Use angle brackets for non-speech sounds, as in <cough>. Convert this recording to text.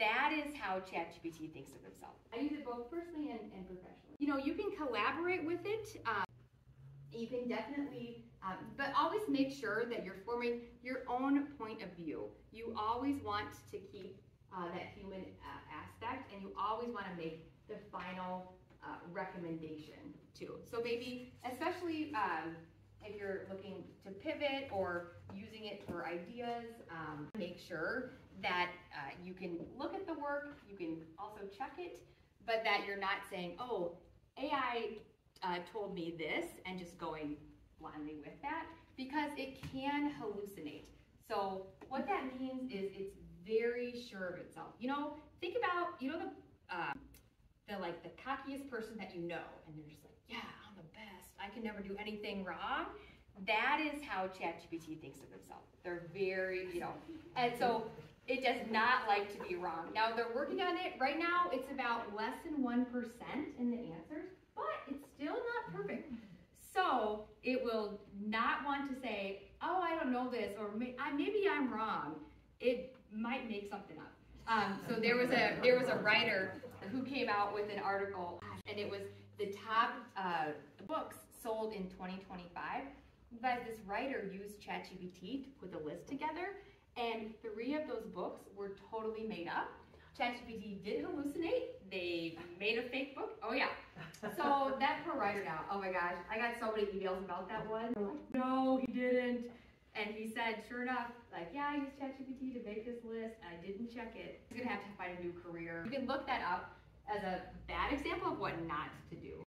that is how ChatGPT thinks of itself. I use it both personally and, and professionally. You know, you can collaborate with it. Um, you can definitely, um, but always make sure that you're forming your own point of view. You always want to keep uh, that human uh, aspect, and you always want to make the final uh, recommendation too. So maybe, especially um, if you're looking to pivot or using it for ideas, um, make sure that uh, you can look at the work, you can also check it, but that you're not saying, oh, AI uh, told me this and just going blindly with that because it can hallucinate. So what that means is it's very sure of itself. You know, think about, you know, the, uh, the like the cockiest person that you know, and they're just like, yeah, I'm the best. I can never do anything wrong. That is how ChatGPT thinks of itself. They're very, you know, and so it does not like to be wrong. Now they're working on it. Right now, it's about less than 1% in the answers, but it's still not perfect. So it will not want to say, oh, I don't know this, or maybe I'm wrong. It might make something up. Um, so there was a there was a writer who came out with an article, and it was the top uh, books sold in 2025. But this writer used ChatGPT to put the list together, and three of those books were totally made up. ChatGPT did hallucinate. They made a fake book. Oh yeah. So <laughs> that poor writer now. Oh my gosh, I got so many emails about that one. No, he didn't. And he said, sure enough, like, yeah, I used ChatGPT to make this list. I didn't check it. He's gonna have to find a new career. You can look that up as a bad example of what not to do.